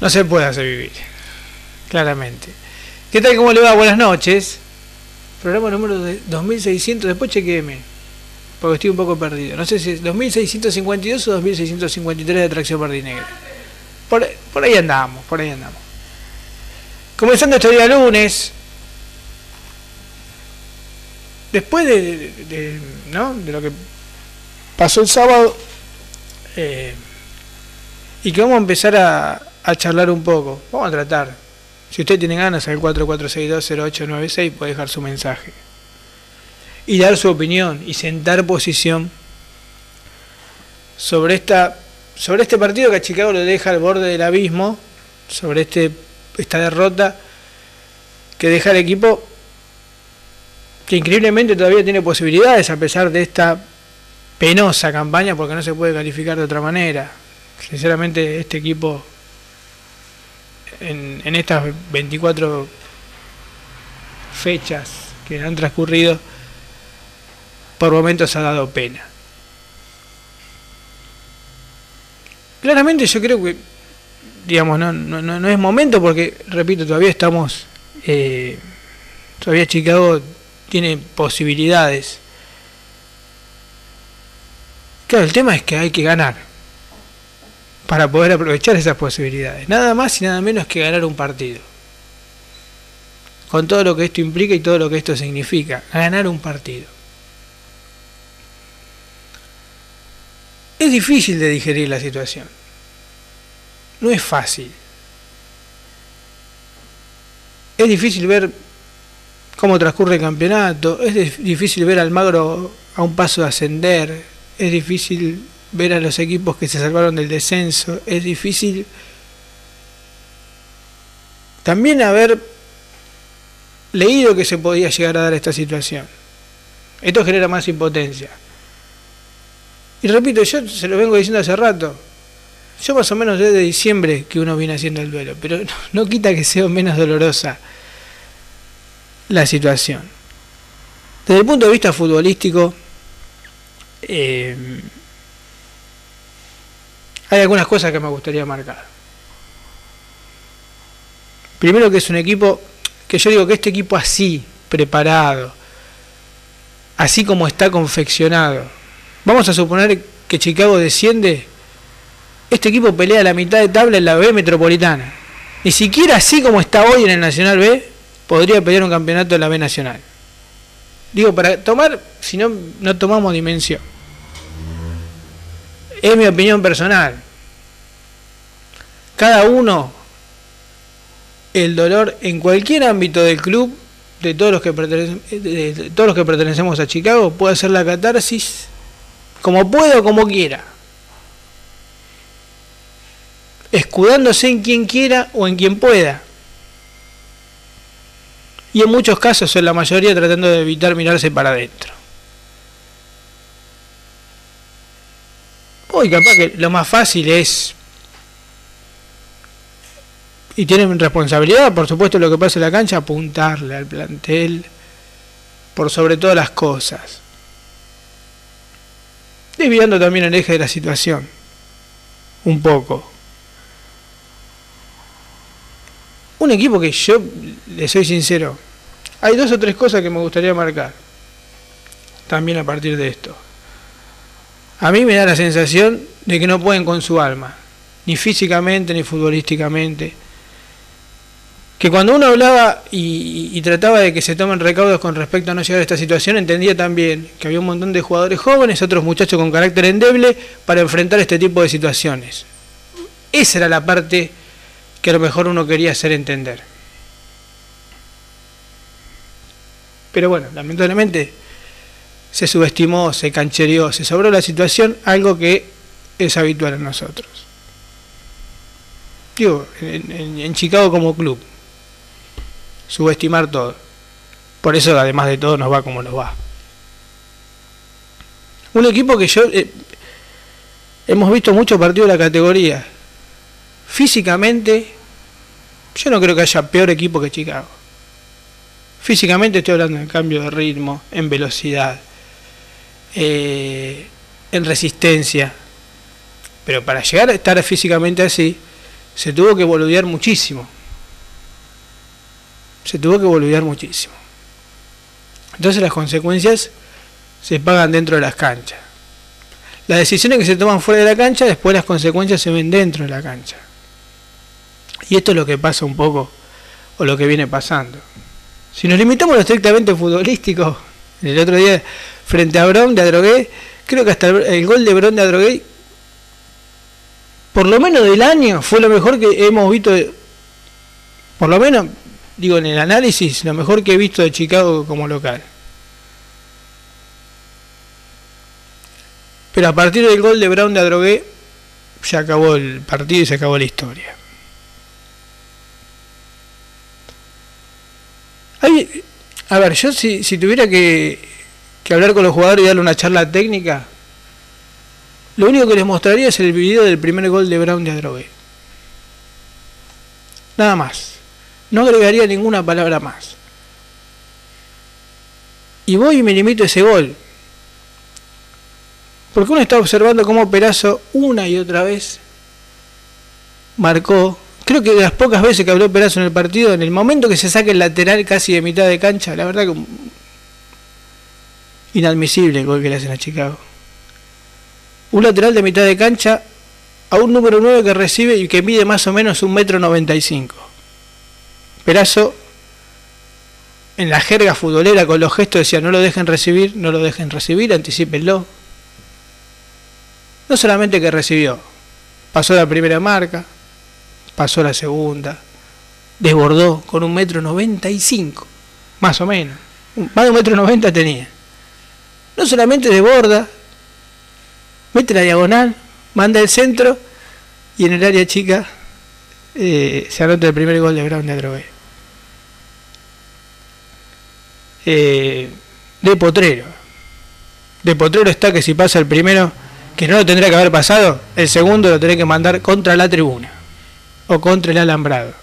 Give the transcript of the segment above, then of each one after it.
No se puede hacer vivir, claramente. ¿Qué tal? ¿Cómo le va? Buenas noches. Programa número de 2600, después chequeme, porque estoy un poco perdido. No sé si es 2652 o 2653 de Tracción Negra. Por, por ahí andamos, por ahí andamos. Comenzando este día lunes, después de, de, ¿no? de lo que pasó el sábado, eh, y que vamos a empezar a, a charlar un poco. Vamos a tratar. Si usted tiene ganas, al 44620896 puede dejar su mensaje. Y dar su opinión y sentar posición sobre esta sobre este partido que a Chicago lo deja al borde del abismo, sobre este esta derrota que deja al equipo que increíblemente todavía tiene posibilidades a pesar de esta penosa campaña porque no se puede calificar de otra manera. Sinceramente este equipo en, en estas 24 fechas que han transcurrido, por momentos ha dado pena. Claramente yo creo que, digamos, no, no, no es momento porque, repito, todavía estamos, eh, todavía Chicago tiene posibilidades. Claro, el tema es que hay que ganar para poder aprovechar esas posibilidades. Nada más y nada menos que ganar un partido. Con todo lo que esto implica y todo lo que esto significa. Ganar un partido. Es difícil de digerir la situación. No es fácil. Es difícil ver cómo transcurre el campeonato. Es difícil ver al Magro a un paso de ascender. Es difícil ver a los equipos que se salvaron del descenso, es difícil también haber leído que se podía llegar a dar esta situación. Esto genera más impotencia. Y repito, yo se lo vengo diciendo hace rato. Yo más o menos desde diciembre que uno viene haciendo el duelo, pero no, quita que sea menos dolorosa la situación. Desde el punto de vista futbolístico, eh, hay algunas cosas que me gustaría marcar. Primero que es un equipo, que yo digo que este equipo así, preparado, así como está confeccionado, vamos a suponer que Chicago desciende, este equipo pelea la mitad de tabla en la B metropolitana. Ni siquiera así como está hoy en el Nacional B, podría pelear un campeonato en la B Nacional. Digo, para tomar, si no, no tomamos dimensión. Es mi opinión personal. Cada uno, el dolor en cualquier ámbito del club, de todos los que, pertenecemos a Chicago, puede hacer la catarsis como pueda o como quiera. Escudándose en quien quiera o en quien pueda. Y en muchos casos, en la mayoría, tratando de evitar mirarse para adentro. Hoy capaz que lo más fácil es... Y tienen responsabilidad, por supuesto, lo que pasa en la cancha, apuntarle al plantel por sobre todas las cosas. Desviando también el eje de la situación. Un poco. Un equipo que yo, le soy sincero, hay dos o tres cosas que me gustaría marcar. También a partir de esto a mí me da la sensación de que no pueden con su alma, ni físicamente ni futbolísticamente. Que cuando uno hablaba y, trataba de que se tomen recaudos con respecto a no llegar a esta situación, entendía también que había un montón de jugadores jóvenes, otros muchachos con carácter endeble, para enfrentar este tipo de situaciones. Esa era la parte que a lo mejor uno quería hacer entender. Pero bueno, lamentablemente se subestimó, se canchereó, se sobró la situación, algo que es habitual en nosotros. Digo, en, Chicago como club, subestimar todo. Por eso, además de todo, nos va como nos va. Un equipo que yo... Eh, hemos visto muchos partidos de la categoría. Físicamente, yo no creo que haya peor equipo que Chicago. Físicamente estoy hablando en cambio de ritmo, en velocidad, eh, en resistencia. Pero para llegar a estar físicamente así, se tuvo que boludear muchísimo. Se tuvo que boludear muchísimo. Entonces las consecuencias se pagan dentro de las canchas. Las decisiones que se toman fuera de la cancha, después las consecuencias se ven dentro de la cancha. Y esto es lo que pasa un poco, o lo que viene pasando. Si nos limitamos a lo estrictamente futbolístico, el otro día frente a Bron de Adrogué, creo que hasta el, gol de Bron de Adrogué, por lo menos del año, fue lo mejor que hemos visto, por lo menos, digo, en el análisis, lo mejor que he visto de Chicago como local. Pero a partir del gol de Brown de Adrogué, se acabó el partido y se acabó la historia. a ver, yo si, si tuviera que, que hablar con los jugadores y darle una charla técnica, lo único que les mostraría es el video del primer gol de Brown de Adrogué. Nada más. No agregaría ninguna palabra más. Y voy y me limito a ese gol. Porque uno está observando cómo Perazo una y otra vez marcó. Creo que de las pocas veces que habló Perazo en el partido, en el momento que se saca el lateral casi de mitad de cancha, la verdad que inadmisible el que le hacen a Chicago. Un lateral de mitad de cancha a un número 9 que recibe y que mide más o menos un metro 95. Perazo en la jerga futbolera con los gestos decía no lo dejen recibir, no lo dejen recibir, anticipenlo. No solamente que recibió, pasó la primera marca, pasó la segunda, desbordó con un metro noventa y cinco, más o menos, más de un metro noventa tenía. No solamente desborda, mete la diagonal, manda el centro y en el área chica eh, se anota el primer gol de Brown de. Eh, de Potrero. De Potrero está que si pasa el primero que no lo tendría que haber pasado, el segundo lo tendría que mandar contra la tribuna o contra el alambrado.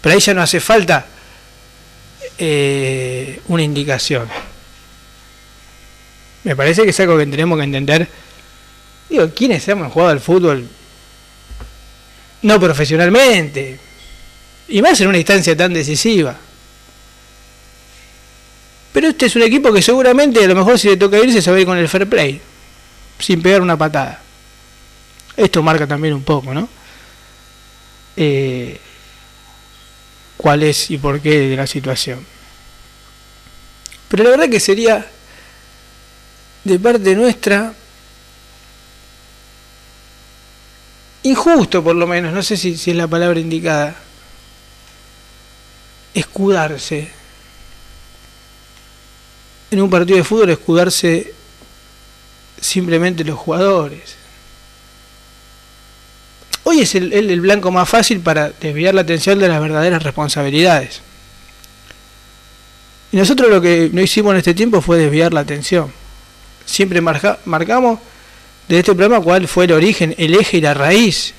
Pero ahí ya no hace falta eh, una indicación. Me parece que es algo que tenemos que entender. Digo, ¿quiénes hemos jugado al fútbol? No profesionalmente. Y más en una instancia tan decisiva. Pero este es un equipo que seguramente a lo mejor si le toca irse se va a ir con el fair play sin pegar una patada. Esto marca también un poco, ¿no? Eh, cuál es y por qué de la situación. Pero la verdad que sería de parte nuestra injusto por lo menos, no sé si, si es la palabra indicada, escudarse. En un partido de fútbol escudarse simplemente los jugadores. Hoy es el, el, blanco más fácil para desviar la atención de las verdaderas responsabilidades. Y nosotros lo que no hicimos en este tiempo fue desviar la atención. Siempre marcamos de este problema cuál fue el origen, el eje y la raíz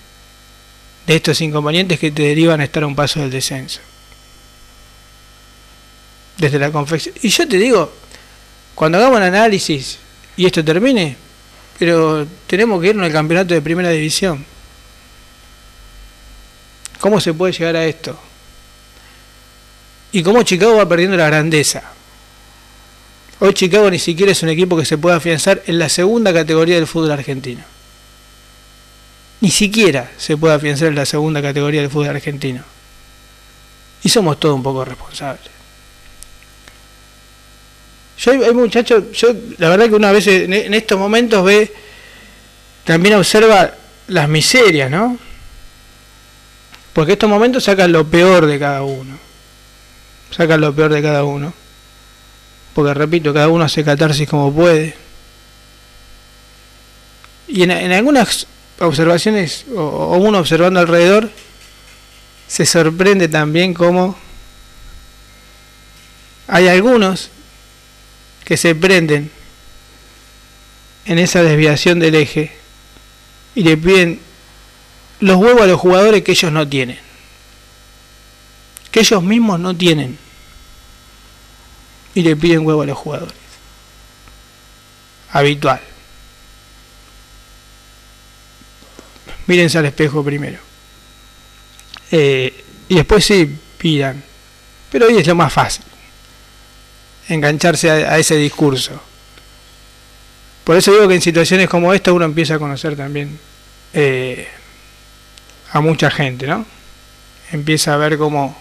de estos inconvenientes que te derivan a estar a un paso del descenso. Desde la confección. Y yo te digo, cuando hagamos un análisis y esto termine, pero tenemos que irnos al campeonato de primera división. ¿Cómo se puede llegar a esto? Y cómo Chicago va perdiendo la grandeza. Hoy Chicago ni siquiera es un equipo que se pueda afianzar en la segunda categoría del fútbol argentino. Ni siquiera se puede afianzar en la segunda categoría del fútbol argentino. Y somos todos un poco responsables. Yo hay, muchachos, yo la verdad que una vez en, estos momentos ve, también observa las miserias, ¿no? Porque estos momentos sacan lo peor de cada uno. Sacan lo peor de cada uno. Porque repito, cada uno hace catarsis como puede. Y en, algunas observaciones, o, o uno observando alrededor, se sorprende también cómo hay algunos que se prenden en esa desviación del eje y le piden los huevos a los jugadores que ellos no tienen, que ellos mismos no tienen, y le piden huevo a los jugadores. Habitual. Mírense al espejo primero. Eh, y después sí pidan. Pero hoy es lo más fácil, engancharse a, ese discurso. Por eso digo que en situaciones como esta uno empieza a conocer también eh, a mucha gente, ¿no? Empieza a ver cómo,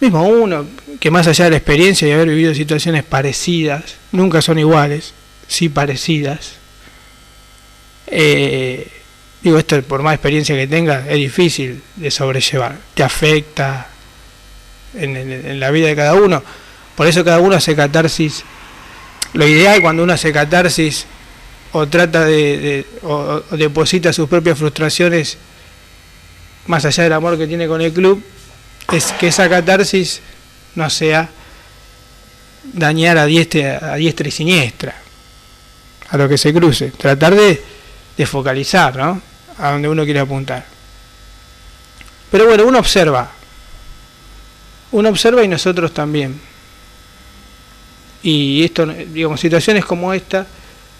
mismo uno, que más allá de la experiencia y haber vivido situaciones parecidas, nunca son iguales, sí parecidas, eh, digo, esto por más experiencia que tenga, es difícil de sobrellevar, te afecta en, la vida de cada uno, por eso cada uno hace catarsis, lo ideal cuando uno hace catarsis o trata de, o deposita sus propias frustraciones más allá del amor que tiene con el club, es que esa catarsis no sea dañar a diestra, a diestra y siniestra, a lo que se cruce, tratar de, focalizar, ¿no? A donde uno quiere apuntar. Pero bueno, uno observa, uno observa y nosotros también. Y esto, digamos, situaciones como esta,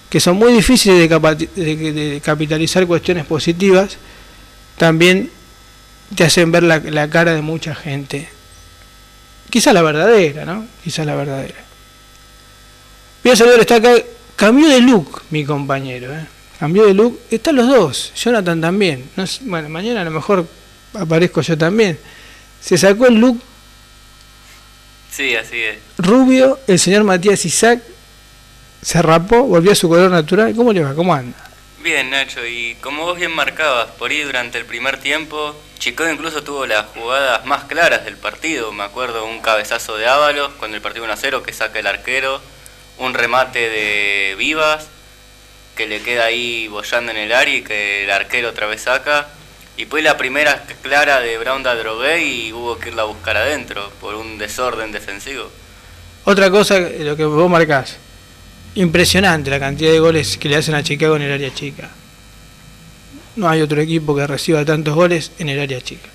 que son muy difíciles de capitalizar cuestiones positivas, también te hacen ver la, cara de mucha gente. Quizá la verdadera, ¿no? Quizá la verdadera. Bien, señor, está acá. Cambió de look mi compañero, ¿eh? Cambió de look. Están los dos. Jonathan también. No bueno, mañana a lo mejor aparezco yo también. Se sacó el look. Sí, así es. Rubio, el señor Matías Isaac se rapó, volvió a su color natural. ¿Cómo le va? ¿Cómo anda? Bien, Nacho, y como vos bien marcabas, por ahí durante el primer tiempo, Chico incluso tuvo las jugadas más claras del partido. Me acuerdo un cabezazo de Ábalos cuando el partido 1-0 que saca el arquero, un remate de Vivas que le queda ahí bollando en el área y que el arquero otra vez saca. Y pues la primera clara de Brown Drogué y hubo que irla a buscar adentro por un desorden defensivo. Otra cosa, lo que vos marcás, Impresionante la cantidad de goles que le hacen a Chicago en el área chica. No hay otro equipo que reciba tantos goles en el área chica.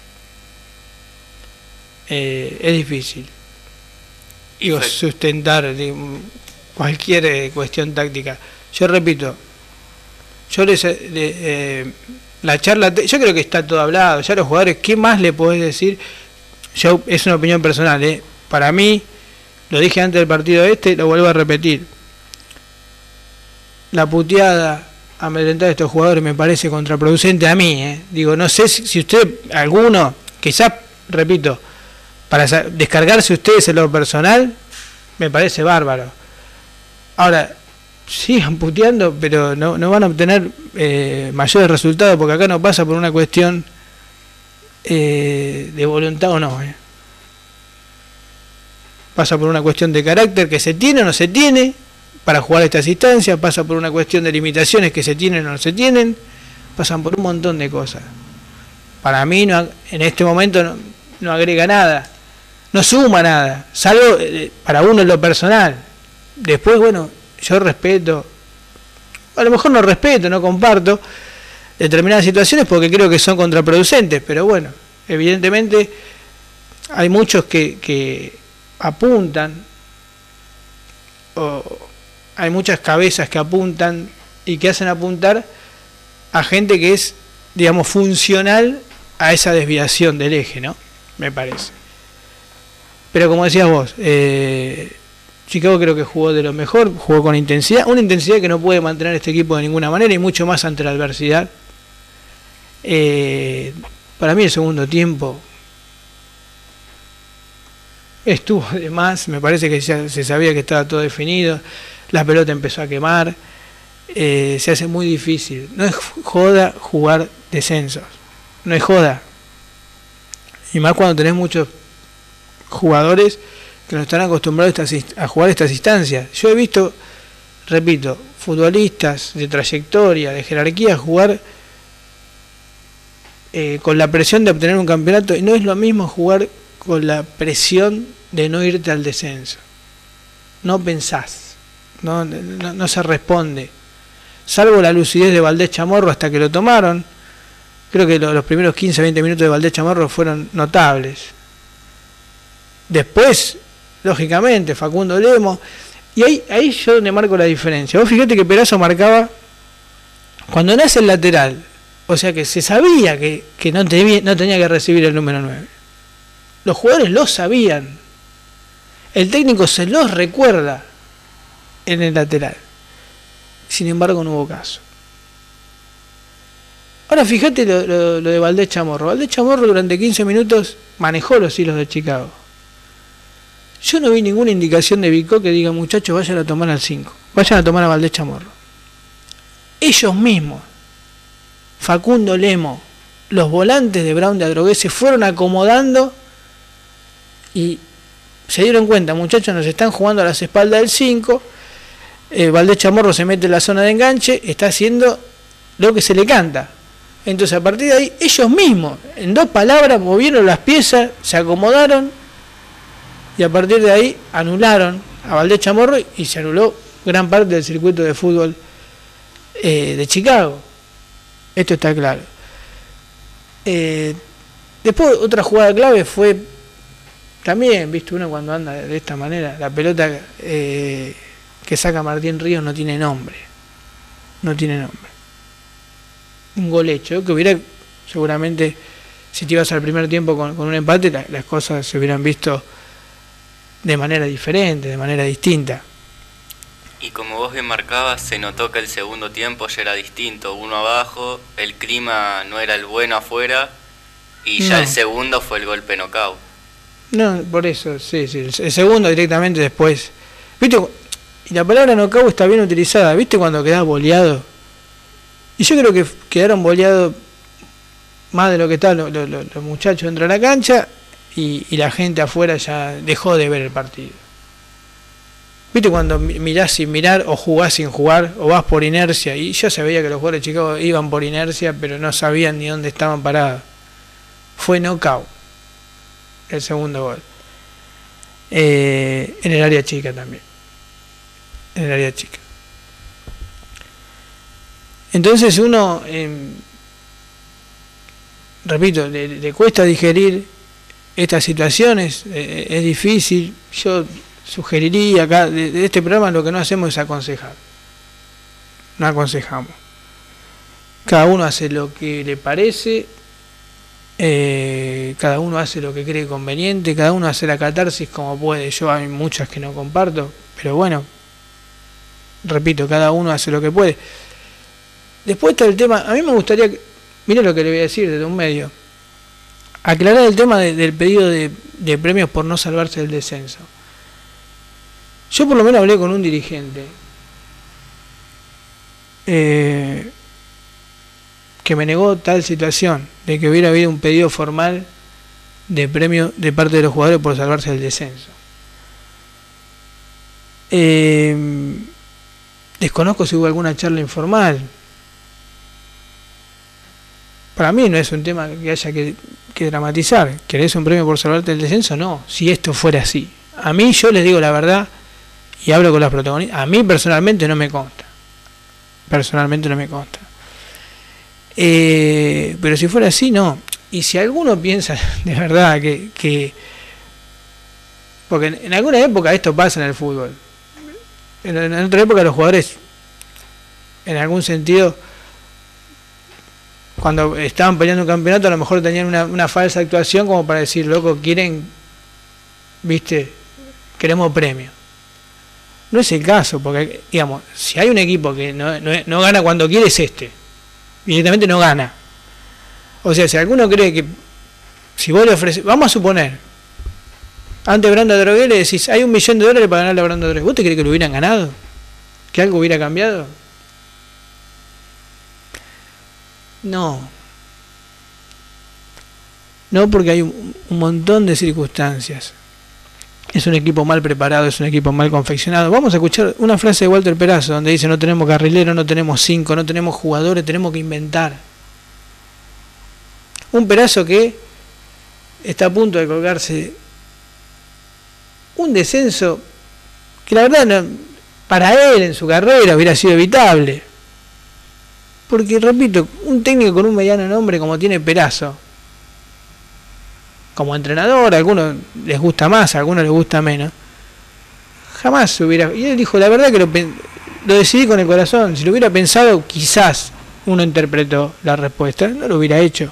Eh, es difícil. Digo, sustentar cualquier eh, cuestión táctica. Yo repito, yo les, eh, la charla, yo creo que está todo hablado. Ya los jugadores, ¿qué más le podés decir? Yo es una opinión personal, Para mí, lo dije antes del partido este, lo vuelvo a repetir la puteada amedrentar a estos jugadores me parece contraproducente a mí. ¿eh? Digo, no sé si, usted, alguno, quizás, repito, para descargarse ustedes en lo personal, me parece bárbaro. Ahora, sigan puteando, pero no, no van a obtener eh, mayores resultados porque acá no pasa por una cuestión eh, de voluntad o no. Pasa por una cuestión de carácter que se tiene o no se tiene para jugar estas instancias, pasa por una cuestión de limitaciones que se tienen o no se tienen, pasan por un montón de cosas. Para mí en este momento no, agrega nada, no suma nada, salvo eh, para uno en lo personal. Después, bueno, yo respeto, a lo mejor no respeto, no comparto determinadas situaciones porque creo que son contraproducentes, pero bueno, evidentemente hay muchos que, que apuntan o, hay muchas cabezas que apuntan y que hacen apuntar a gente que es, digamos, funcional a esa desviación del eje, ¿no? Me parece. Pero como decías vos, eh, Chicago creo que jugó de lo mejor, jugó con intensidad, una intensidad que no puede mantener este equipo de ninguna manera y mucho más ante la adversidad. Eh, para mí el segundo tiempo estuvo de más, me parece que ya se sabía que estaba todo definido la pelota empezó a quemar, eh, se hace muy difícil. No es joda jugar descensos, no es joda. Y más cuando tenés muchos jugadores que no están acostumbrados a jugar estas instancias. Yo he visto, repito, futbolistas de trayectoria, de jerarquía, jugar eh, con la presión de obtener un campeonato y no es lo mismo jugar con la presión de no irte al descenso. No pensás no, se responde. Salvo la lucidez de Valdés Chamorro hasta que lo tomaron. Creo que los primeros 15-20 minutos de Valdés Chamorro fueron notables. Después, lógicamente, Facundo Lemo. Y ahí, ahí yo donde marco la diferencia. Vos fíjate que Perazo marcaba, cuando nace el lateral, O sea que se sabía que, no, no tenía que recibir el número 9. Los jugadores lo sabían. El técnico se los recuerda en el lateral. Sin embargo, no hubo caso. Ahora fíjate lo, de Valdés Chamorro. Valdés Chamorro durante 15 minutos manejó los hilos de Chicago. Yo no vi ninguna indicación de Vico que diga, muchachos, vayan a tomar al 5. Vayan a tomar a Valdés Chamorro. Ellos mismos, Facundo Lemo, los volantes de Brown de Adrogué se fueron acomodando y se dieron cuenta, muchachos, nos están jugando a las espaldas del 5. Eh, Valdés Chamorro se mete en la zona de enganche, está haciendo lo que se le canta. Entonces a partir de ahí ellos mismos, en dos palabras, movieron las piezas, se acomodaron y a partir de ahí anularon a Valdés Chamorro y se anuló gran parte del circuito de fútbol eh, de Chicago. Esto está claro. Eh, después otra jugada clave fue también, viste, uno cuando anda de esta manera, la pelota eh, que saca Martín Ríos no tiene nombre. No tiene nombre un gol hecho, que hubiera seguramente, si te ibas al primer tiempo con, un empate, las cosas se hubieran visto de manera diferente, de manera distinta. Y como vos bien marcabas, se notó que el segundo tiempo ya era distinto, uno abajo, el clima no era el bueno afuera y ya el segundo fue el golpe knockout. No, por eso, sí, sí, el segundo directamente después. ¿Viste? Y la palabra knockout está bien utilizada, ¿viste cuando quedás boleado? Y yo creo que quedaron boleados más de lo que estaban los, muchachos dentro de la cancha y, la gente afuera ya dejó de ver el partido. ¿Viste cuando mirás sin mirar o jugás sin jugar o vas por inercia? Y yo sabía que los jugadores de Chicago iban por inercia, pero no sabían ni dónde estaban parados. Fue knockout el segundo gol. Eh, en el área chica también. En el área chica. Entonces uno, em, repito, le, cuesta digerir estas situaciones, eh, es difícil. Yo sugeriría acá, de, este programa lo que no hacemos es aconsejar. No aconsejamos. Cada uno hace lo que le parece, eh, cada uno hace lo que cree conveniente, cada uno hace la catarsis como puede. Yo hay muchas que no comparto, pero bueno, repito, cada uno hace lo que puede. Después está el tema, a mí me gustaría, mire lo que le voy a decir desde un medio, aclarar el tema del pedido de, premios por no salvarse del descenso. Yo por lo menos hablé con un dirigente eh, que me negó tal situación de que hubiera habido un pedido formal de premio de parte de los jugadores por salvarse del descenso. Eh, desconozco si hubo alguna charla informal, para mí no es un tema que haya que, dramatizar. ¿Querés un premio por salvarte del descenso? No, si esto fuera así. A mí yo les digo la verdad y hablo con los protagonistas. A mí personalmente no me consta. Personalmente no me consta. Eh, pero si fuera así, no. Y si alguno piensa de verdad que... porque en, alguna época esto pasa en el fútbol. En otra época los jugadores, en algún sentido cuando estaban peleando un campeonato a lo mejor tenían una, falsa actuación como para decir, loco, quieren, viste, queremos premio. No es el caso, porque, digamos, si hay un equipo que no, gana cuando quiere es este. Directamente no gana. O sea, si alguno cree que, si vos le ofreces, vamos a suponer, antes Branda Drogué le decís, hay un millón de dólares para ganar la Branda Drogué. ¿Vos te que lo hubieran ganado? ¿Que algo hubiera cambiado? No. No porque hay un, montón de circunstancias. Es un equipo mal preparado, es un equipo mal confeccionado. Vamos a escuchar una frase de Walter Perazo donde dice no tenemos carrilero, no tenemos cinco, no tenemos jugadores, tenemos que inventar. Un Perazo que está a punto de colgarse un descenso que la verdad para él en su carrera hubiera sido evitable. Porque, repito, un técnico con un mediano nombre como tiene Perazo, como entrenador, a algunos les gusta más, a algunos les gusta menos, jamás hubiera... Y él dijo, la verdad que lo, lo decidí con el corazón, si lo hubiera pensado, quizás uno interpretó la respuesta, no lo hubiera hecho.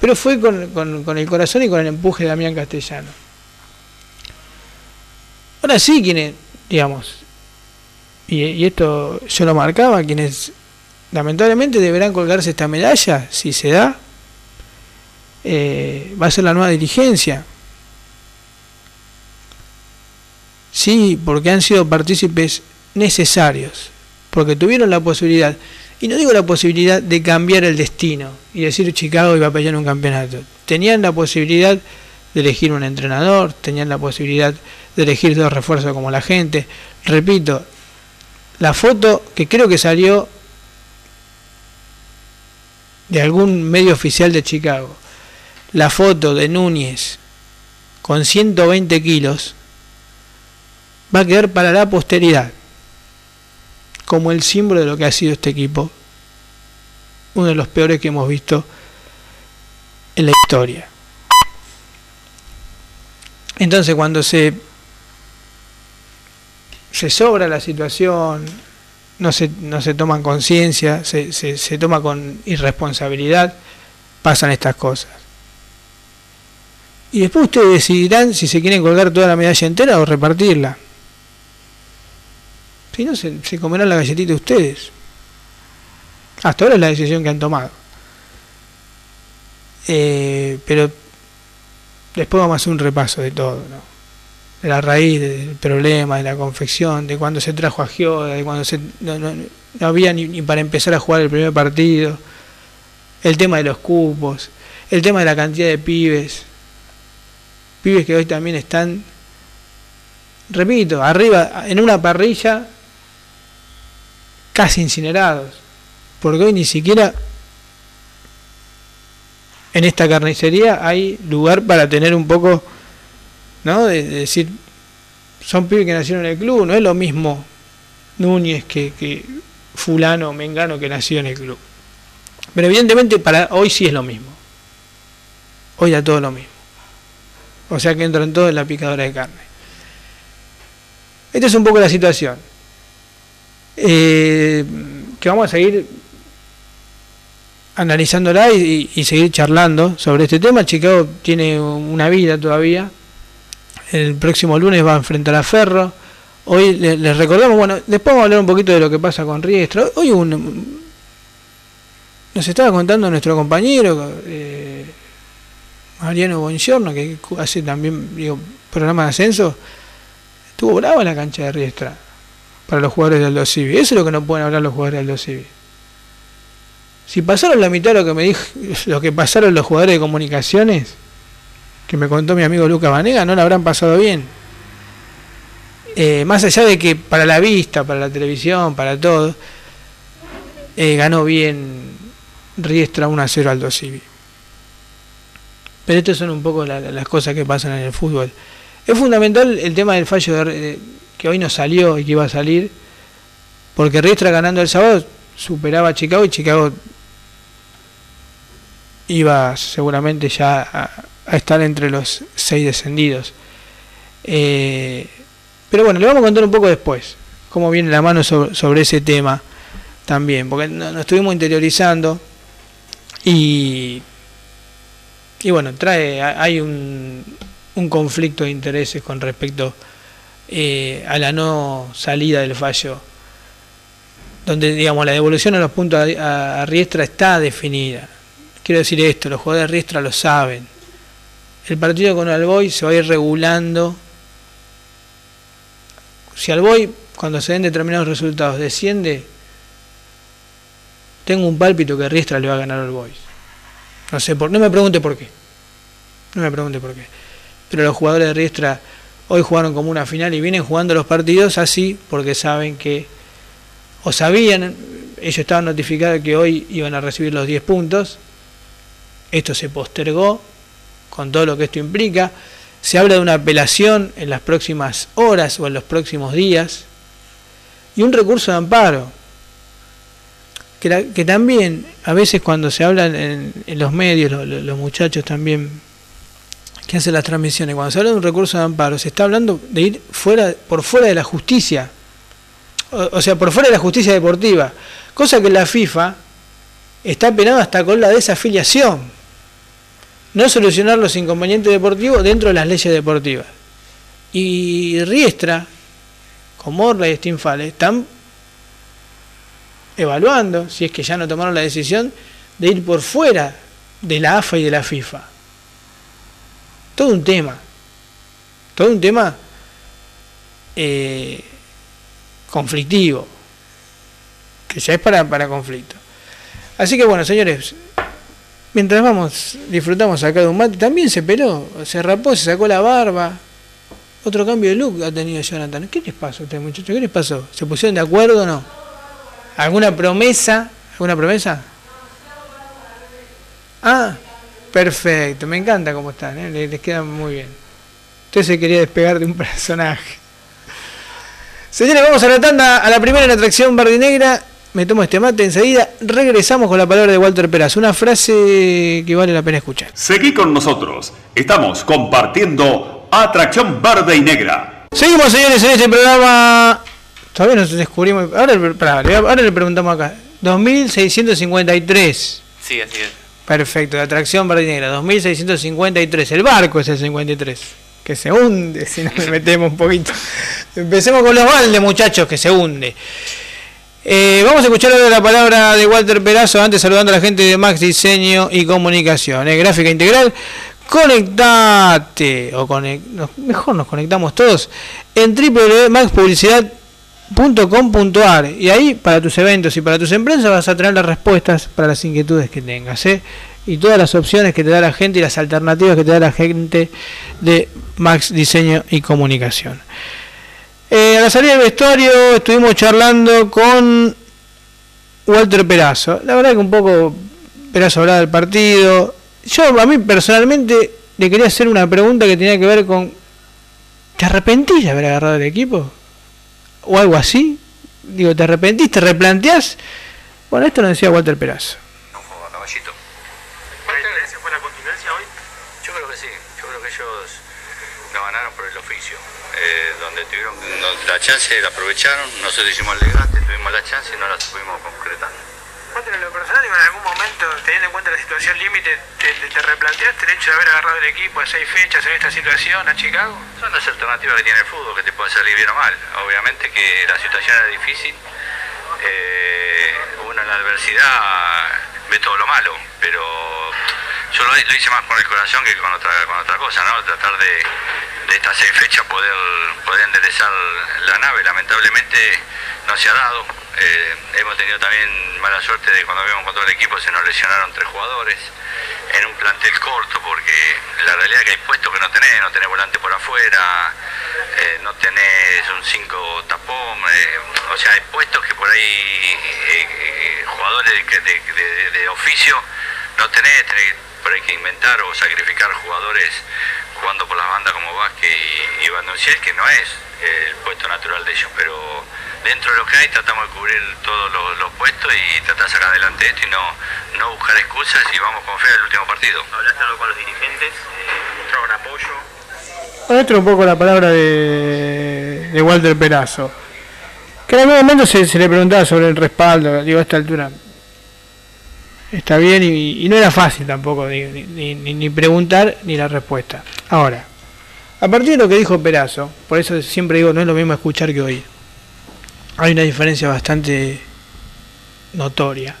Pero fue con, con el corazón y con el empuje de Damián Castellano. Ahora sí, quienes, digamos, y, esto yo lo marcaba, quienes lamentablemente deberán colgarse esta medalla, si se da, eh, va a ser la nueva dirigencia. Sí, porque han sido partícipes necesarios, porque tuvieron la posibilidad, y no digo la posibilidad de cambiar el destino y decir Chicago iba a pelear un campeonato, tenían la posibilidad de elegir un entrenador, tenían la posibilidad de elegir dos refuerzos como la gente. Repito, la foto que creo que salió de algún medio oficial de Chicago, la foto de Núñez con 120 kilos, va a quedar para la posteridad como el símbolo de lo que ha sido este equipo, uno de los peores que hemos visto en la historia. Entonces cuando se se sobra la situación, no se, no se toman conciencia, se, se, toma con irresponsabilidad, pasan estas cosas. Y después ustedes decidirán si se quieren colgar toda la medalla entera o repartirla. Si no, se, se comerán la galletita ustedes. Hasta ahora es la decisión que han tomado. Eh, pero después vamos a hacer un repaso de todo, ¿no? La raíz del problema, de la confección, de cuando se trajo a Gioda, de cuando se, no, no, no había ni, ni, para empezar a jugar el primer partido, el tema de los cupos, el tema de la cantidad de pibes, pibes que hoy también están, repito, arriba, en una parrilla, casi incinerados, porque hoy ni siquiera en esta carnicería hay lugar para tener un poco ¿no? De, de, decir, son pibes que nacieron en el club, no es lo mismo Núñez que, que fulano o mengano que nació en el club. Pero evidentemente para hoy sí es lo mismo. Hoy da todo lo mismo. O sea que entran todos en la picadora de carne. Esta es un poco la situación. Eh, que vamos a seguir analizándola y, y, seguir charlando sobre este tema. Chicago tiene una vida todavía, el próximo lunes va a enfrentar a Ferro. Hoy les, recordamos, bueno, después vamos a hablar un poquito de lo que pasa con Riestra. Hoy un, nos estaba contando nuestro compañero eh, Mariano Bongiorno, que hace también programa de ascenso, estuvo bravo en la cancha de Riestra para los jugadores del Aldo Civi. Eso es lo que no pueden hablar los jugadores del Aldo Civi. Si pasaron la mitad de lo que me dijo, lo que pasaron los jugadores de comunicaciones, que me contó mi amigo Luca Vanega, no la habrán pasado bien. Eh, más allá de que para la vista, para la televisión, para todo, eh, ganó bien Riestra 1 a 0 al Civi. Pero estas son un poco la, las cosas que pasan en el fútbol. Es fundamental el tema del fallo de, que hoy no salió y que iba a salir, porque Riestra ganando el sábado superaba a Chicago y Chicago iba seguramente ya a, a estar entre los seis descendidos. Eh, pero bueno, le vamos a contar un poco después cómo viene la mano sobre, ese tema también, porque nos estuvimos interiorizando y, y bueno, trae, hay un, un conflicto de intereses con respecto eh, a la no salida del fallo, donde digamos la devolución a los puntos a, a Riestra está definida. Quiero decir esto, los jugadores de Riestra lo saben el partido con Alboy se va a ir regulando. Si Alboy, cuando se den determinados resultados, desciende, tengo un pálpito que Riestra le va a ganar al Boys. No sé, por, no me pregunte por qué. No me pregunte por qué. Pero los jugadores de Riestra hoy jugaron como una final y vienen jugando los partidos así porque saben que, o sabían, ellos estaban notificados que hoy iban a recibir los 10 puntos. Esto se postergó con todo lo que esto implica. Se habla de una apelación en las próximas horas o en los próximos días y un recurso de amparo. Que, la, que también a veces cuando se habla en, los medios, lo, lo, los muchachos también que hacen las transmisiones, cuando se habla de un recurso de amparo, se está hablando de ir fuera, por fuera de la justicia. o, sea, por fuera de la justicia deportiva, cosa que la FIFA está penada hasta con la desafiliación. No solucionar los inconvenientes deportivos dentro de las leyes deportivas. Y Riestra, con Morla y Stinfale, están evaluando, si es que ya no tomaron la decisión, de ir por fuera de la AFA y de la FIFA. Todo un tema. Todo un tema eh, conflictivo. Que ya es para, para conflicto. Así que bueno, señores, mientras vamos, disfrutamos acá de un mate, también se peló, se rapó, se sacó la barba. Otro cambio de look ha tenido Jonathan. ¿Qué les pasó a ustedes, muchachos? ¿Qué les pasó? ¿Se pusieron de acuerdo o no? ¿Alguna promesa? ¿Alguna promesa? Ah, perfecto. Me encanta cómo están, ¿eh? les, queda muy bien. Usted se quería despegar de un personaje. Señores, vamos a la tanda, a la primera en atracción verde negra. Me tomo este mate enseguida. Regresamos con la palabra de Walter Peraz. Una frase que vale la pena escuchar. Seguí con nosotros. Estamos compartiendo Atracción Verde y Negra. Seguimos, señores, en este programa Todavía nos descubrimos. Ahora, ahora le preguntamos acá. 2653. Sí, así es. Perfecto, de atracción negra 2653. El barco es el 53. Que se hunde si no le metemos un poquito. Empecemos con los baldes, muchachos, que se hunde. Eh, vamos a escuchar ahora la palabra de Walter Perazo, antes saludando a la gente de Max Diseño y Comunicación. Eh, gráfica integral, conectate, o mejor nos conectamos todos en www.maxpublicidad.com .com.ar y ahí para tus eventos y para tus empresas vas a tener las respuestas para las inquietudes que tengas ¿eh? y todas las opciones que te da la gente y las alternativas que te da la gente de Max Diseño y Comunicación. Eh, a la salida del vestuario estuvimos charlando con Walter Perazo. La verdad que un poco Perazo hablaba del partido. Yo a mí personalmente le quería hacer una pregunta que tenía que ver con ¿te arrepentís de haber agarrado el equipo? o algo así. Digo, ¿te arrepentiste? ¿Te replanteás? Bueno, esto lo decía Walter Perazo. No juega caballito. ¿Esa fue la hoy? Yo creo que sí. Yo creo que ellos la ganaron por el oficio. Eh, donde tuvieron la chance, la aprovecharon. Nosotros hicimos el desgaste, tuvimos la chance y no la pudimos concretar. en lo personal, en algún momento, teniendo en cuenta la situación límite, te, te, replanteaste el hecho de haber agarrado el equipo a seis fechas en esta situación a Chicago? Son las alternativas que tiene el fútbol, que te puede salir bien o mal. Obviamente que la situación era difícil. Eh, uno en la adversidad ve todo lo malo, pero yo lo, hice más con el corazón que con otra, con otra cosa, ¿no? Tratar de, de estas seis fechas poder, poder enderezar la nave. Lamentablemente no se ha dado. Eh, hemos tenido también mala suerte de cuando habíamos encontrado el equipo se nos lesionaron tres jugadores en un plantel corto porque la realidad es que hay puestos que no tenés, no tenés volante por afuera, eh, no tenés un 5 tapón, eh, o sea, hay puestos que por ahí jugadores de, oficio no tenés, por ahí que inventar o sacrificar jugadores jugando por las bandas como Vázquez y, y que no es el puesto natural de ellos, pero dentro de lo que hay tratamos de cubrir todos los, puestos y tratar de sacar adelante esto y no, no buscar excusas y vamos con fe al último partido. ¿Hablaste algo con los dirigentes? Eh, ¿Mostraron apoyo? Es un poco la palabra de, de Walter Perazo. Que en algún momento se, le preguntaba sobre el respaldo, digo, a esta altura. Está bien y, no era fácil tampoco ni, preguntar ni la respuesta. Ahora, a partir de lo que dijo Perazo, por eso siempre digo, no es lo mismo escuchar que oír hay una diferencia bastante notoria.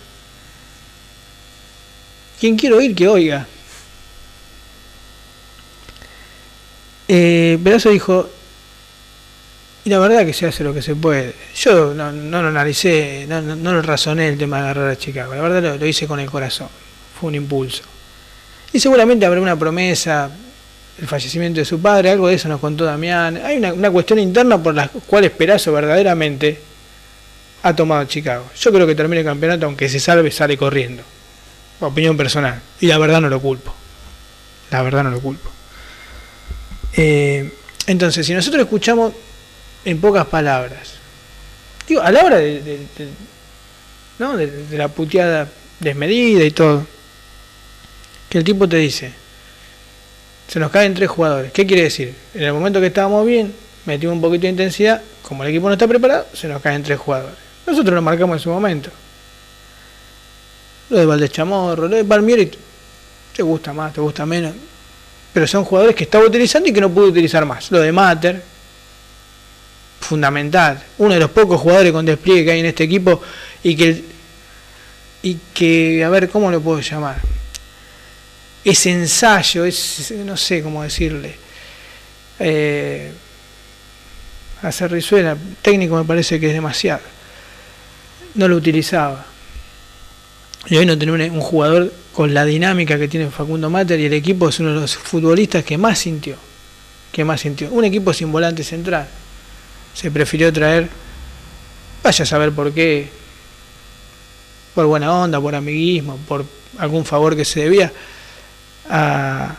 Quien quiere oír, que oiga. Eh, Pedazo dijo, y la verdad que se hace lo que se puede. Yo no, lo analicé, no, lo razoné el tema de agarrar a Chicago. La verdad lo, hice con el corazón. Fue un impulso. Y seguramente habrá una promesa, el fallecimiento de su padre, algo de eso nos contó Damián. Hay una, una cuestión interna por la cual Esperazo verdaderamente ha tomado Chicago. Yo creo que termine el campeonato, aunque se salve, sale corriendo. Opinión personal. Y la verdad no lo culpo. La verdad no lo culpo. Eh, entonces, si nosotros escuchamos en pocas palabras, digo, a la hora de, la puteada desmedida y todo, que el tipo te dice, se nos caen tres jugadores. ¿Qué quiere decir? En el momento que estábamos bien, metimos un poquito de intensidad, como el equipo no está preparado, se nos caen tres jugadores. Nosotros lo marcamos en su momento. Lo de Valdechamorro, lo de Palmieri, te gusta más, te gusta menos. Pero son jugadores que estaba utilizando y que no pude utilizar más. Lo de Mater, fundamental. Uno de los pocos jugadores con despliegue que hay en este equipo y que, y que a ver, ¿cómo lo puedo llamar? Ese ensayo, es, no sé cómo decirle. Eh, hacer Rizuela, técnico me parece que es demasiado. No lo utilizaba. Y hoy no tener un, jugador con la dinámica que tiene Facundo Mater y el equipo es uno de los futbolistas que más sintió. Que más sintió. Un equipo sin volante central. Se prefirió traer, vaya a saber por qué, por buena onda, por amiguismo, por algún favor que se debía a,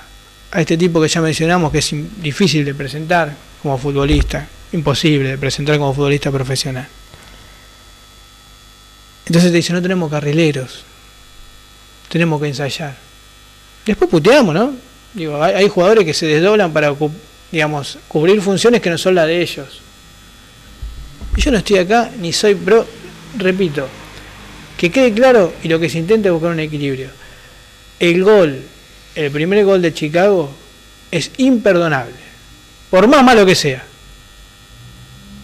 este tipo que ya mencionamos, que es difícil de presentar como futbolista, imposible de presentar como futbolista profesional. Entonces te dice, no tenemos carrileros, tenemos que ensayar. Después puteamos, ¿no? Digo, hay, jugadores que se desdoblan para, digamos, cubrir funciones que no son las de ellos. Yo no estoy acá, ni soy pro, repito, que quede claro y lo que se intenta es buscar un equilibrio. El gol, el primer gol de Chicago, es imperdonable, por más malo que sea.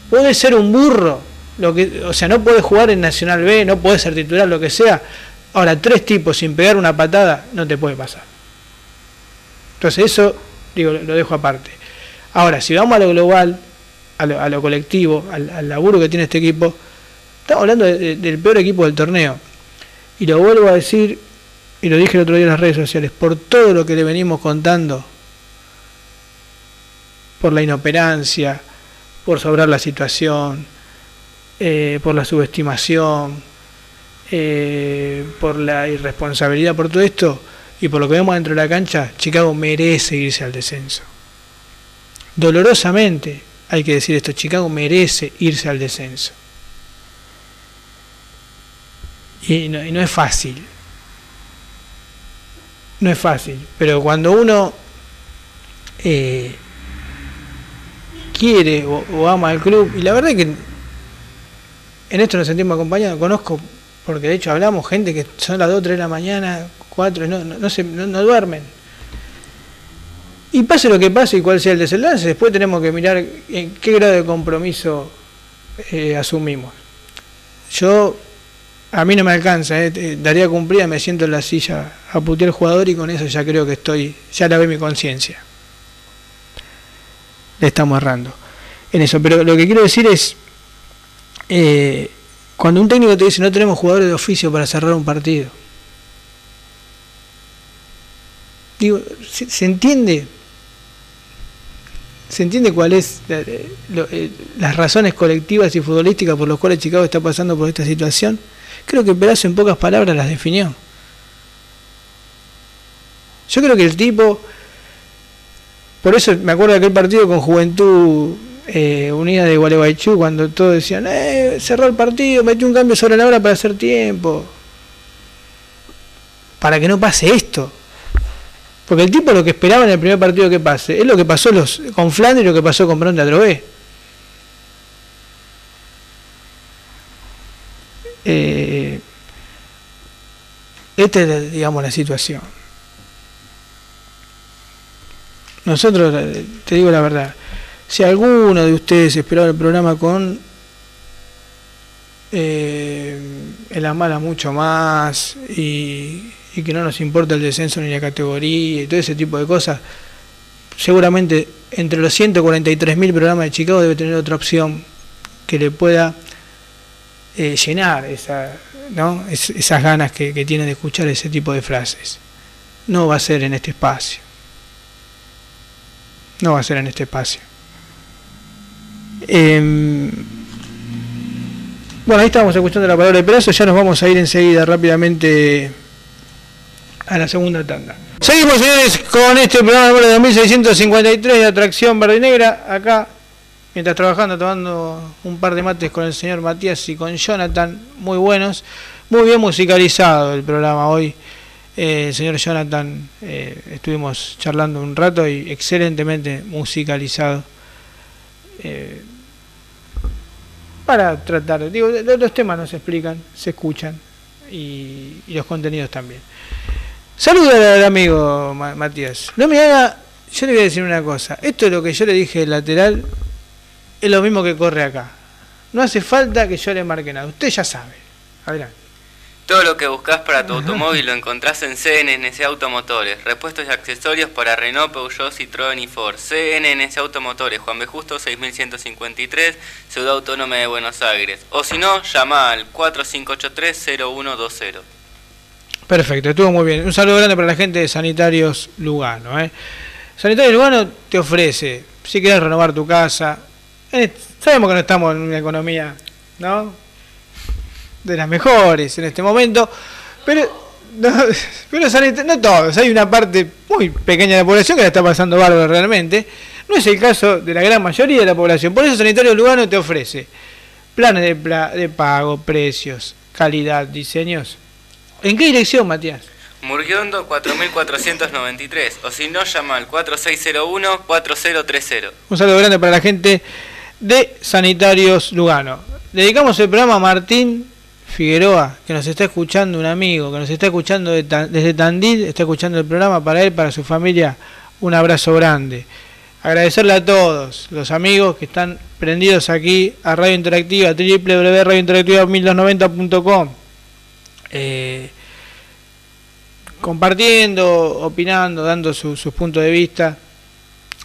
Puede ser un burro, lo que, o sea, no puede jugar en Nacional B, no puede ser titular, lo que sea, Ahora, tres tipos sin pegar una patada no te puede pasar. Entonces eso, digo, lo dejo aparte. Ahora, si vamos a lo global, a lo, colectivo, al, laburo que tiene este equipo, estamos hablando del peor equipo del torneo. Y lo vuelvo a decir, y lo dije el otro día en las redes sociales, por todo lo que le venimos contando, por la inoperancia, por sobrar la situación, eh, por la subestimación, eh, por la irresponsabilidad, por todo esto y por lo que vemos dentro de la cancha, Chicago merece irse al descenso. Dolorosamente hay que decir esto, Chicago merece irse al descenso. Y no, es fácil. No es fácil, pero cuando uno eh, quiere o, ama al club, y la verdad es que en esto nos sentimos acompañados, conozco porque de hecho hablamos gente que son las 2, 3 de la mañana, 4, no, no, se, no, duermen. Y pase lo que pase y cuál sea el desenlace, después tenemos que mirar en qué grado de compromiso eh, asumimos. Yo, a mí no me alcanza, eh, daría cumplida, me siento en la silla a putear jugador y con eso ya creo que estoy, ya la ve mi conciencia. Le estamos errando en eso. Pero lo que quiero decir es, eh, cuando un técnico te dice no tenemos jugadores de oficio para cerrar un partido. Digo, ¿se, entiende? ¿Se entiende cuáles es eh, las razones colectivas y futbolísticas por las cuales Chicago está pasando por esta situación? Creo que Perazo en pocas palabras las definió. Yo creo que el tipo, por eso me acuerdo de aquel partido con Juventud eh, unida de Gualeguaychú cuando todos decían, eh, cerró el partido, metió un cambio sobre la hora para hacer tiempo. Para que no pase esto. Porque el tipo lo que esperaba en el primer partido que pase es lo que pasó con Flanders y lo que pasó con Bronte Adrobé. Eh, esta es, digamos, la situación. Nosotros, eh, te digo la verdad, si alguno de ustedes esperaba el programa con eh, en la mala mucho más y, que no nos importa el descenso ni la categoría y todo ese tipo de cosas, seguramente entre los 143.000 programas de Chicago debe tener otra opción que le pueda eh, llenar esas ganas que, que tiene de escuchar ese tipo de frases. No va a ser en este espacio. No va a ser en este espacio. Em, bueno, ahí estábamos escuchando la palabra de Perazo, ya nos vamos a ir enseguida rápidamente a la segunda tanda. Seguimos, señores, con este programa número 2653 de Atracción Verde y Negra, acá, mientras trabajando, tomando un par de mates con el señor Matías y con Jonathan, muy buenos, muy bien musicalizado el programa hoy. Eh, señor Jonathan, eh, estuvimos charlando un rato y excelentemente musicalizado eh, para tratar, digo, los temas no se explican, se escuchan y, los contenidos también. Saludos al amigo Matías. No me haga, yo le voy a decir una cosa, esto es lo que yo le dije del lateral, es lo mismo que corre acá. No hace falta que yo le marque nada, usted ya sabe. Adelante. Todo lo que buscas para tu automóvil lo encontrás en CNNC Automotores. Repuestos y accesorios para Renault, Peugeot, Citroën y Ford. CNNC Automotores, Juan B. Justo 6153, Ciudad Autónoma de Buenos Aires. O si no, llama al 4583-0120. Perfecto, estuvo muy bien. Un saludo grande para la gente de Sanitarios Lugano. ¿eh? Sanitarios Lugano te ofrece, si quieres renovar tu casa, sabemos que no estamos en una economía, ¿no? de las mejores en este momento, pero no, pero no todos, hay una parte muy pequeña de la población que la está pasando bárbaro realmente. No es el caso de la gran mayoría de la población. Por eso Sanitario Lugano te ofrece planes de pago, precios, calidad, diseños. ¿En qué dirección, Matías? Murguiondo 4493, o si no, llama al 4601-4030. Un saludo grande para la gente de Sanitarios Lugano. Dedicamos el programa a Martín Figueroa, que nos está escuchando, un amigo que nos está escuchando desde Tandil, está escuchando el programa para él, para su familia, un abrazo grande. Agradecerle a todos los amigos que están prendidos aquí a Radio Interactiva, www.radiointeractiva1290.com, eh, compartiendo, opinando, dando sus puntos de vista.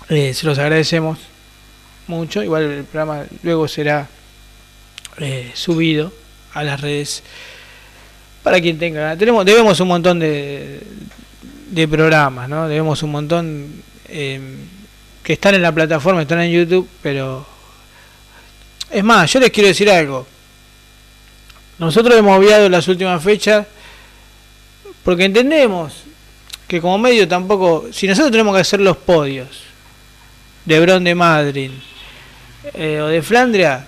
Eh, se los agradecemos mucho. Igual el programa luego será eh, subido a las redes para quien tenga tenemos debemos un montón de, de programas no debemos un montón em, que están en la plataforma están en YouTube pero es más yo les quiero decir algo nosotros hemos obviado las últimas fechas porque entendemos que como medio tampoco si nosotros tenemos que hacer los podios de Bron de Madrid eh, o de Flandria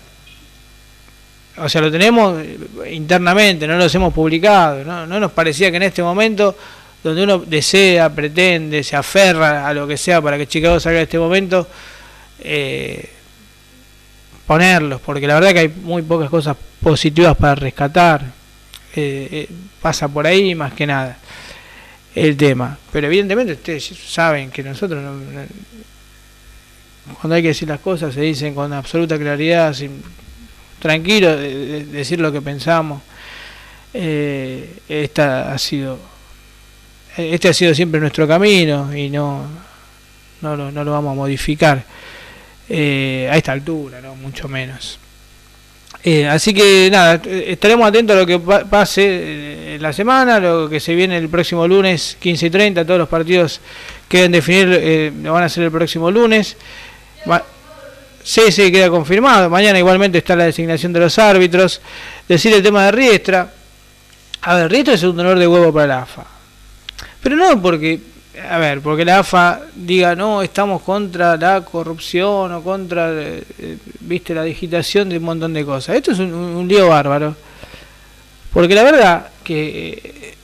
o sea, lo tenemos internamente, no los hemos publicado, ¿no? nos parecía que en este momento, donde uno desea, pretende, se aferra a lo que sea para que Chicago salga de este momento, eh, ponerlos, porque la verdad que hay muy pocas cosas positivas para rescatar, eh, eh, pasa por ahí más que nada el tema, pero evidentemente ustedes saben que nosotros cuando hay que decir las cosas se dicen con absoluta claridad, sin tranquilo de, decir lo que pensamos. Eh, esta ha sido este ha sido siempre nuestro camino y no no no lo vamos a modificar eh, a esta altura, no mucho menos. Eh, así que nada, estaremos atentos a lo que pase en la semana, lo que se viene el próximo lunes 15 y 30, todos los partidos que deben definir lo van a ser el próximo lunes. Sí, queda confirmado. Mañana igualmente está la designación de los árbitros. Decir el tema de Riestra. A ver, Riestra es un honor de huevo para la AFA. Pero no porque, a ver, porque la AFA diga, no, estamos contra la corrupción o contra, eh, eh, viste, la digitación de un montón de cosas. Esto es un, lío bárbaro. Porque la verdad que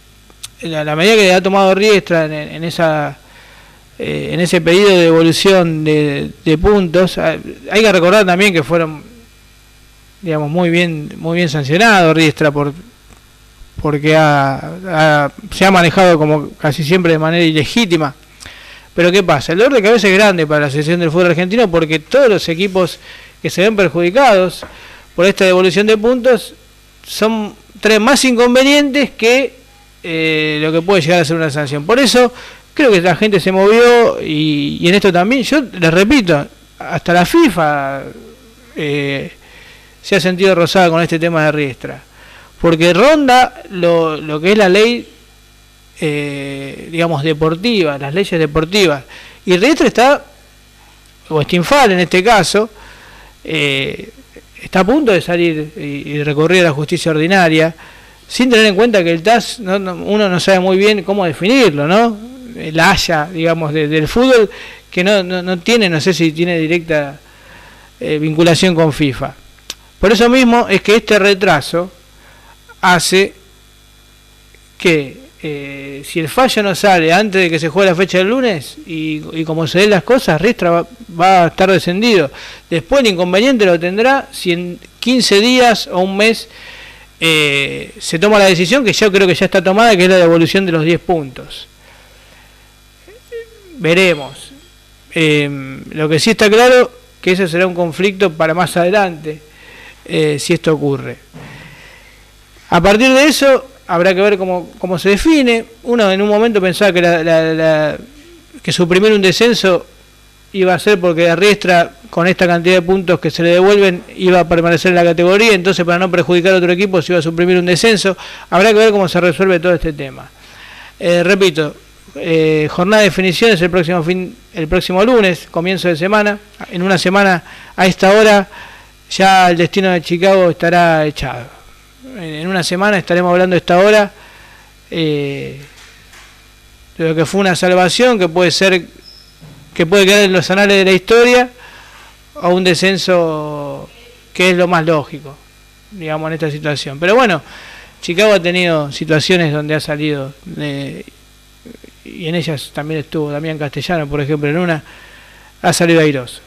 eh, la, medida que ha tomado Riestra en esa eh, en ese pedido de devolución de, puntos. Ah, hay que recordar también que fueron, digamos, muy bien, muy bien sancionados Riestra por porque se ha manejado como casi siempre de manera ilegítima. Pero ¿qué pasa? El dolor de cabeza es grande para la Asociación del Fútbol Argentino porque todos los equipos que se ven perjudicados por esta devolución de puntos son tres más inconvenientes que eh, lo que puede llegar a ser una sanción. Por eso creo que la gente se movió y, en esto también, yo les repito, hasta la FIFA eh, se ha sentido rosada con este tema de Riestra, porque ronda lo, lo que es la ley, eh, digamos, deportiva, las leyes deportivas, y Riestra está, o Stinfal en este caso, eh, está a punto de salir y, recurrir a la justicia ordinaria, sin tener en cuenta que el TAS, uno no sabe muy bien cómo definirlo, ¿no? la haya, digamos, del fútbol, que no, no, tiene, no sé si tiene directa eh, vinculación con FIFA. Por eso mismo es que este retraso hace que eh, si el fallo no sale antes de que se juegue la fecha del lunes y, como se den las cosas, Riestra va, a estar descendido. Después el inconveniente lo tendrá si en 15 días o un mes eh, se toma la decisión que yo creo que ya está tomada, que es la devolución de los 10 puntos. Veremos. Eh, lo que sí está claro que ese será un conflicto para más adelante, si esto ocurre. A partir de eso, habrá que ver cómo, se define. Uno en un momento pensaba que suprimir un descenso iba a ser porque Riestra, con esta cantidad de puntos que se le devuelven, iba a permanecer en la categoría, entonces para no perjudicar a otro equipo se iba a suprimir un descenso. Habrá que ver cómo se resuelve todo este tema. Eh, repito, eh, jornada de definiciones el próximo fin, el próximo lunes, comienzo de semana. En una semana a esta hora ya el destino de Chicago estará echado en una semana estaremos hablando esta hora eh, de lo que fue una salvación que puede ser que puede quedar en los anales de la historia o un descenso que es lo más lógico digamos en esta situación. Pero bueno Chicago ha tenido situaciones donde ha salido y en ellas también estuvo Damián Castellano por ejemplo en una ha salido airoso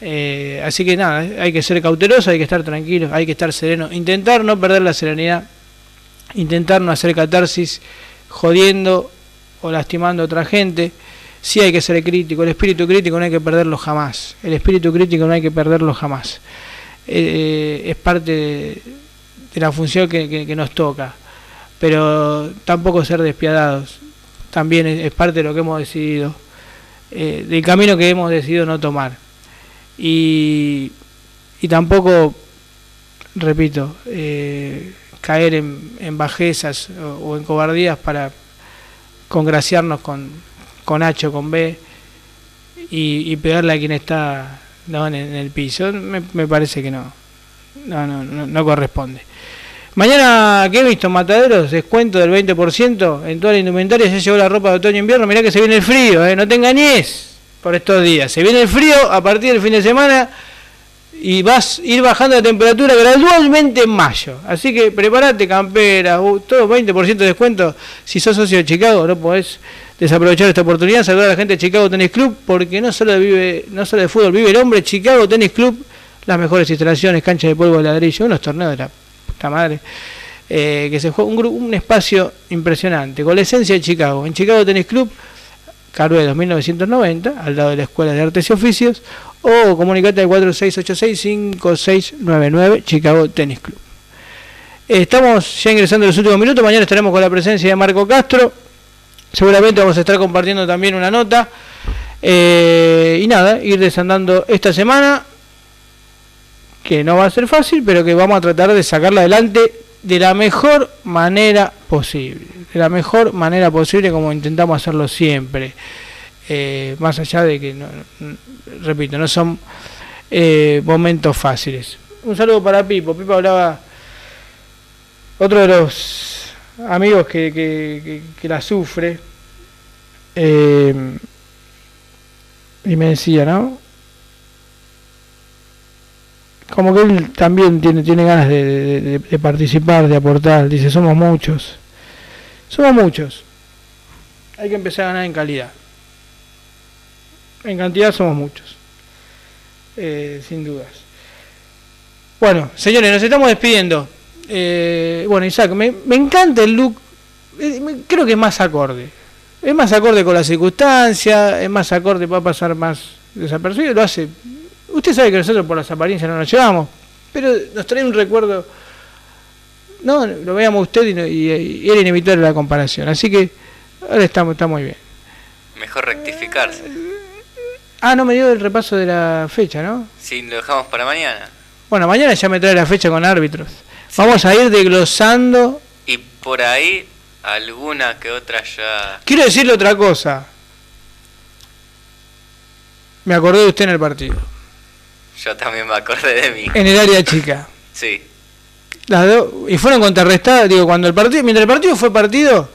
eh, así que nada, hay que ser cauteloso, hay que estar tranquilo, hay que estar sereno, intentar no perder la serenidad, intentar no hacer catarsis jodiendo o lastimando a otra gente. Sí hay que ser crítico, el espíritu crítico no hay que perderlo jamás, el espíritu crítico no hay que perderlo jamás. Eh, es parte de, la función que, nos toca, pero tampoco ser despiadados, también es, parte de lo que hemos decidido, eh, del camino que hemos decidido no tomar y, y tampoco, repito, eh, caer en, en bajezas o, en cobardías para congraciarnos con, con H o con B y, y pegarle a quien está no, en, el piso. Me, parece que no. No, no, no, corresponde. Mañana, ¿qué he visto? Mataderos, descuento del 20% en toda la indumentaria. Se llevó la ropa de otoño e. Mirá que se viene el frío, ¿eh? no te engañes por estos días. Se viene el frío a partir del fin de semana y vas a ir bajando la temperatura gradualmente en mayo. Así que prepárate, campera, uh, todo 20% de descuento. Si sos socio de Chicago, no podés desaprovechar esta oportunidad. Saludar a la gente de Chicago Tennis Club, porque no solo, vive, no solo de fútbol vive el hombre. Chicago Tennis Club, las mejores instalaciones, cancha de polvo de ladrillo, unos torneos de la puta madre. Eh, que se juega un, un espacio impresionante, con la esencia de Chicago. En Chicago Tennis Club Carué 2990, al lado de la Escuela de Artes y Oficios, o comunicate al 4686-5699, Chicago Tennis Club. Estamos ya ingresando en los últimos minutos, mañana estaremos con la presencia de Marco Castro, seguramente vamos a estar compartiendo también una nota, eh, y nada, ir desandando esta semana, que no va a ser fácil, pero que vamos a tratar de sacarla adelante de la mejor manera posible, de la mejor manera posible como intentamos hacerlo siempre, eh, más allá de que, repito, no son eh, momentos fáciles. Un saludo para Pipo, Pipo hablaba, otro de los amigos que, que, la sufre, eh, y me decía, ¿no? Como que él también tiene, tiene ganas de, participar, de aportar. Dice, somos muchos. Somos muchos. Hay que empezar a ganar en calidad. En cantidad somos muchos. Eh, sin dudas. Bueno, señores, nos estamos despidiendo. Eh, bueno, Isaac, me, me, encanta el look. Eh, creo que es más acorde. Es más acorde con la circunstancia, es más acorde, va a pasar más desapercibido. Lo hace Usted sabe que nosotros por las apariencias no nos llevamos, pero nos trae un recuerdo. No, lo veíamos usted y, era inevitable la comparación. Así que ahora está, está muy bien. Mejor rectificarse. Ah, no me dio el repaso de la fecha, ¿no? Sí, lo dejamos para mañana. Bueno, mañana ya me trae la fecha con árbitros. Vamos a ir desglosando. Y por ahí alguna que otra ya. Quiero decirle otra cosa. Me acordé de usted en el partido. Yo también me acordé de mí. En el área chica. Sí. Las dos, y fueron contrarrestadas, digo, cuando el partido, mientras el partido fue partido,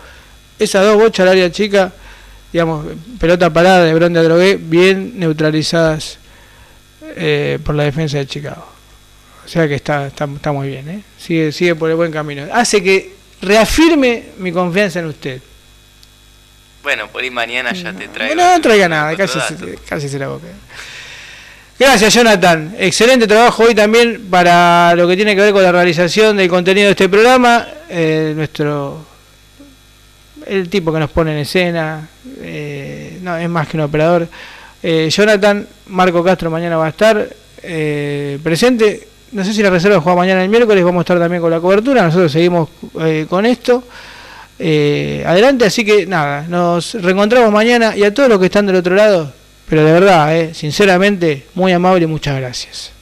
esas dos bochas al área chica, digamos, pelota parada de Bronde Drogué, bien neutralizadas eh, por la defensa de Chicago. O sea que está, está, muy bien, ¿eh? sigue, sigue por el buen camino. Hace que reafirme mi confianza en usted. Bueno, por ahí mañana ya te traigo. No, no traiga nada, casi, casi se la boca. Gracias, Jonathan. Excelente trabajo hoy también para lo que tiene que ver con la realización del contenido de este programa. Eh, nuestro. El tipo que nos pone en escena. eh, no, es más que un operador. Eh, Jonathan, Marco Castro mañana va a estar eh, presente. No sé si la reserva juega mañana el miércoles. Vamos a estar también con la cobertura. Nosotros seguimos eh, con esto. Eh, adelante, así que nada, nos reencontramos mañana y a todos los que están del otro lado, pero de verdad, eh, sinceramente, muy amable y muchas gracias.